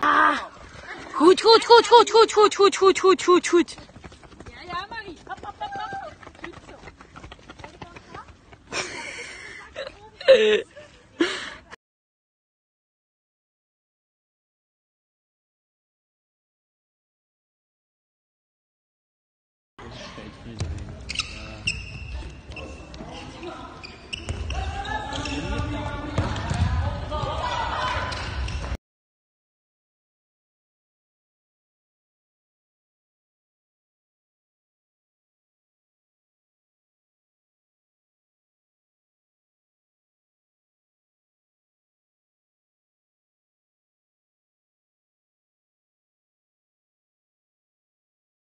啊！出出出出出出出出出出出！